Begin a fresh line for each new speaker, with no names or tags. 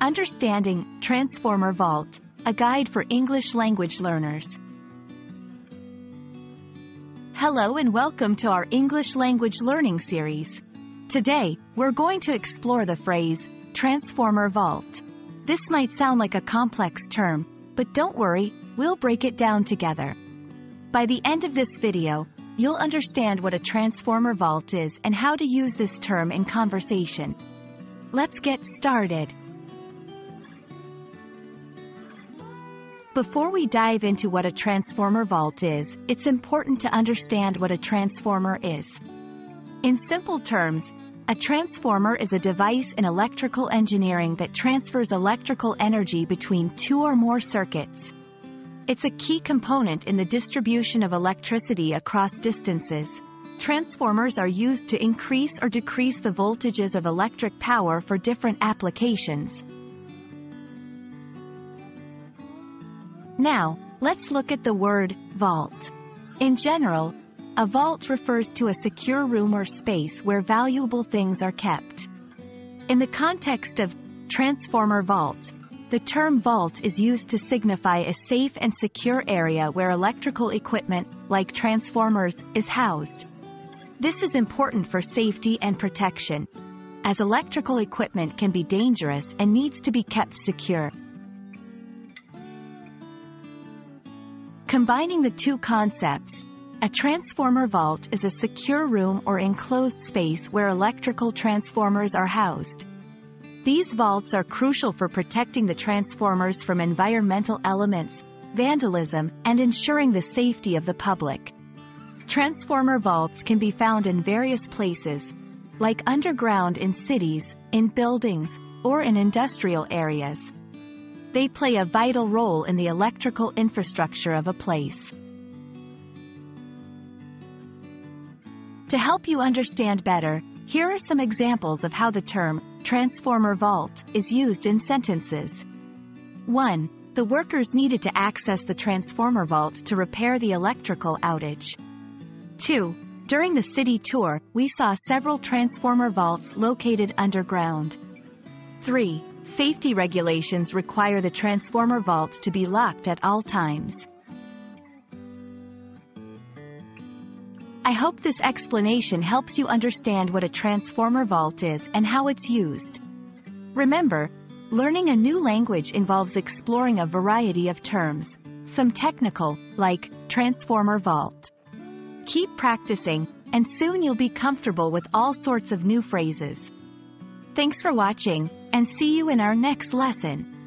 Understanding Transformer Vault, a guide for English language learners. Hello and welcome to our English language learning series. Today, we're going to explore the phrase Transformer Vault. This might sound like a complex term, but don't worry, we'll break it down together. By the end of this video, you'll understand what a transformer vault is and how to use this term in conversation. Let's get started. Before we dive into what a transformer vault is, it's important to understand what a transformer is. In simple terms, a transformer is a device in electrical engineering that transfers electrical energy between two or more circuits. It's a key component in the distribution of electricity across distances. Transformers are used to increase or decrease the voltages of electric power for different applications. Now, let's look at the word vault. In general, a vault refers to a secure room or space where valuable things are kept. In the context of transformer vault, the term vault is used to signify a safe and secure area where electrical equipment, like transformers, is housed. This is important for safety and protection, as electrical equipment can be dangerous and needs to be kept secure. Combining the two concepts, a transformer vault is a secure room or enclosed space where electrical transformers are housed. These vaults are crucial for protecting the transformers from environmental elements, vandalism, and ensuring the safety of the public. Transformer vaults can be found in various places, like underground in cities, in buildings, or in industrial areas. They play a vital role in the electrical infrastructure of a place. To help you understand better, here are some examples of how the term transformer vault is used in sentences. 1. The workers needed to access the transformer vault to repair the electrical outage. 2. During the city tour, we saw several transformer vaults located underground. 3. Safety regulations require the transformer vault to be locked at all times. I hope this explanation helps you understand what a transformer vault is and how it's used. Remember, learning a new language involves exploring a variety of terms, some technical, like transformer vault. Keep practicing, and soon you'll be comfortable with all sorts of new phrases. Thanks for watching, and see you in our next lesson.